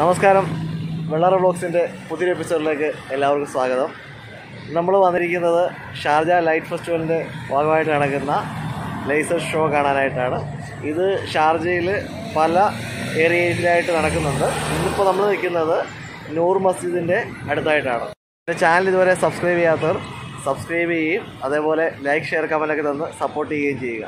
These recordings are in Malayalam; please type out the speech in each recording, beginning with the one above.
നമസ്കാരം. വെള്ളാറ ബ്ലോഗ്സിന്റെ പുതിയൊരു എപ്പിസോഡിലേക്ക് എല്ലാവർക്കും സ്വാഗതം. നമ്മൾ വന്നിരിക്കുന്നത് ഷാർജ ലൈറ്റ് ഫെസ്റ്റിവലിന്റെ ഭാഗമായിട്ട് നടക്കുന്ന ലേസർ ഷോ കാണാനായിട്ടാണ്. ഇത് ഷാർജയിൽ പല ഏരിയയിലായിട്ട് നടക്കുന്നുണ്ട്. ഇന്നിപ്പോൾ നമ്മൾ നിൽക്കുന്നത് നൂർ മസ്ജിദിന്റെ അടുത്തായിട്ടാണ്. എന്റെ ചാനൽ ഇതുവരെ സബ്സ്ക്രൈബ് ചെയ്യാത്തവർ സബ്സ്ക്രൈബ് ചെയ്യുകയും അതേപോലെ ലൈക്ക് ഷെയർ കമന്റൊക്കെ തന്ന് സപ്പോർട്ട് ചെയ്യുകയും ചെയ്യുക.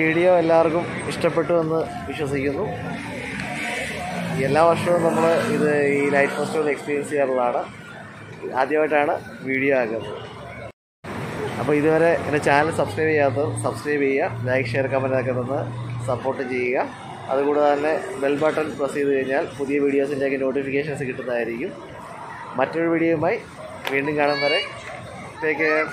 വീഡിയോ എല്ലാവർക്കും ഇഷ്ടപ്പെട്ടു എന്ന് വിശ്വസിക്കുന്നു. എല്ലാ വർഷവും നമ്മൾ ഇത് ഈ ലൈറ്റ് ഫെസ്റ്റിവൽ എക്സ്പീരിയൻസ് ചെയ്യാറുള്ളതാണ്. ആദ്യമായിട്ടാണ് വീഡിയോ ആക്കുന്നത്. അപ്പോൾ ഇതുവരെ എന്റെ ചാനൽ സബ്സ്ക്രൈബ് ചെയ്യാത്തവർ സബ്സ്ക്രൈബ് ചെയ്യുക ലൈക്ക് ഷെയർ കമന്റ് ഒക്കെ തന്ന് സപ്പോർട്ട് ചെയ്യുക. അതുകൂടാതെ തന്നെ ബെൽ ബട്ടൺ പ്രസ് ചെയ്ത് കഴിഞ്ഞാൽ പുതിയ വീഡിയോസിന്റെയൊക്കെ നോട്ടിഫിക്കേഷൻസ് കിട്ടുന്നതായിരിക്കും. മറ്റൊരു വീഡിയോയുമായി വീണ്ടും കാണാൻ വരെ. Take care